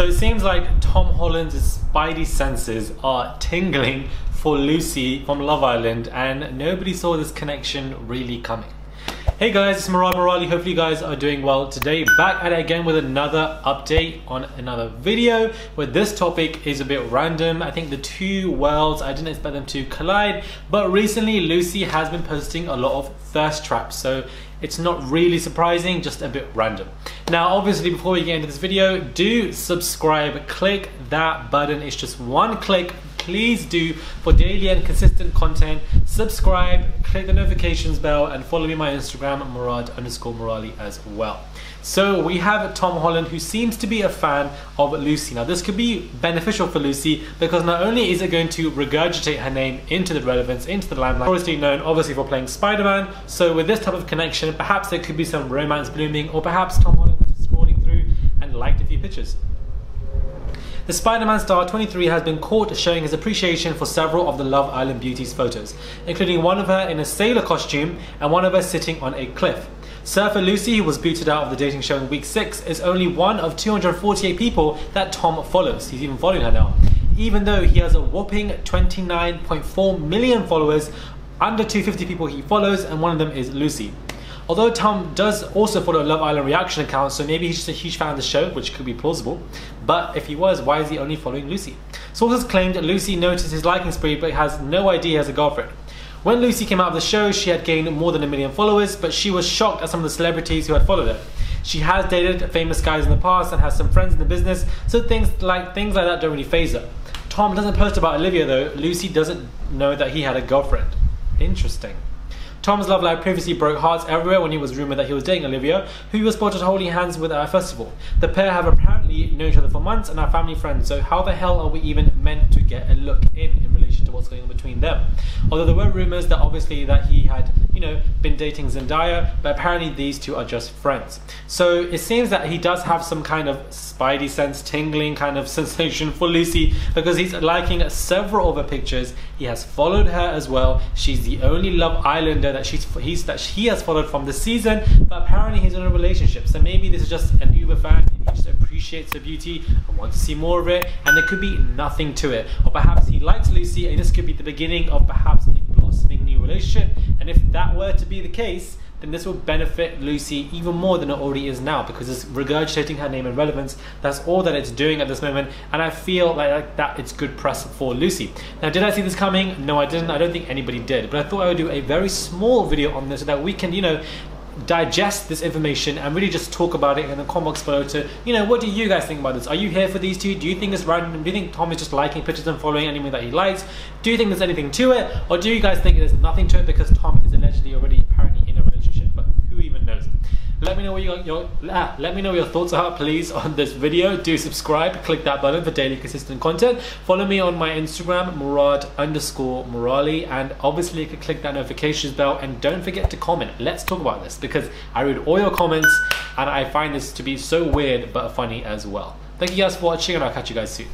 So it seems like Tom Holland's spidey senses are tingling for Lucie from Love Island, and nobody saw this connection really coming. Hey guys, it's Murad Merali. Hopefully you guys are doing well today. Back at it again with another update on another video where this topic is a bit random. I think the two worlds, I didn't expect them to collide, but recently Lucie has been posting a lot of thirst traps. So it's not really surprising, just a bit random. Now, obviously, before we get into this video, do subscribe, click that button. It's just one click please do for daily and consistent content subscribe click the notifications bell and follow me on my instagram murad underscore merali as well so we have Tom Holland who seems to be a fan of Lucie. Now this could be beneficial for Lucie because not only is it going to regurgitate her name into the relevance, into the limelight, obviously known obviously for playing Spider-Man. So with this type of connection, perhaps there could be some romance blooming or perhaps Tom pictures. The Spider-Man star 23 has been caught showing his appreciation for several of the Love Island beauties photos, including one of her in a sailor costume and one of her sitting on a cliff. Surfer Lucie, who was booted out of the dating show in week 6, is only one of 248 people that Tom follows. He's even following her now. Even though he has a whopping 29.4 million followers, under 250 people he follows, and one of them is Lucie. Although Tom does also follow a Love Island reaction account, so maybe he's just a huge fan of the show, which could be plausible. But if he was, why is he only following Lucie? Sources claimed Lucie noticed his liking spree, but has no idea he has a girlfriend. When Lucie came out of the show, she had gained more than a million followers, but she was shocked at some of the celebrities who had followed her. She has dated famous guys in the past and has some friends in the business, so things like things like that don't really faze her. Tom doesn't post about Olivia though. Lucie doesn't know that he had a girlfriend. Interesting. Tom's love life previously broke hearts everywhere when it was rumored that he was dating Olivia, who he was spotted holding hands with at a festival. The pair have apparently known each other for months and are family friends, so how the hell are we even meant to get a look in in relation to what's going on between them? Although there were rumors that obviously that he had, you know, been dating Zendaya, but apparently these two are just friends. So it seems that he does have some kind of spidey sense tingling kind of sensation for Lucie because he's liking several of her pictures. He has followed her as well. She's the only Love Islander that she's he's that he has followed from the season, but apparently he's in a relationship. So maybe this is just an Uber fan. He just appreciates the beauty and wants to see more of it, and there could be nothing to it. Or perhaps he likes Lucie, and this could be the beginning of perhaps a blossoming new relationship. And if that were to be the case, then this will benefit Lucie even more than it already is now because it's regurgitating her name and relevance. That's all that it's doing at this moment, and I feel like, that it's good press for Lucie. Now, did I see this coming? No, I didn't. I don't think anybody did, but I thought I would do a very small video on this so that we can, you know, digest this information and really just talk about it in the comment box below to, you know, what do you guys think about this? Are you here for these two? Do you think it's random? Do you think Tom is just liking pictures and following anyone that he likes? Do you think there's anything to it? Or do you guys think there's nothing to it because Tom is allegedly already apparently in a relationship? But even knows? Let me know what your, your ah, let me know your thoughts are, please, on this video. Do subscribe, click that button for daily consistent content. Follow me on my Instagram, Murad underscore Merali, and obviously you can click that notifications bell and don't forget to comment. Let's talk about this because I read all your comments and I find this to be so weird but funny as well. Thank you guys for watching and I'll catch you guys soon.